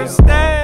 understand.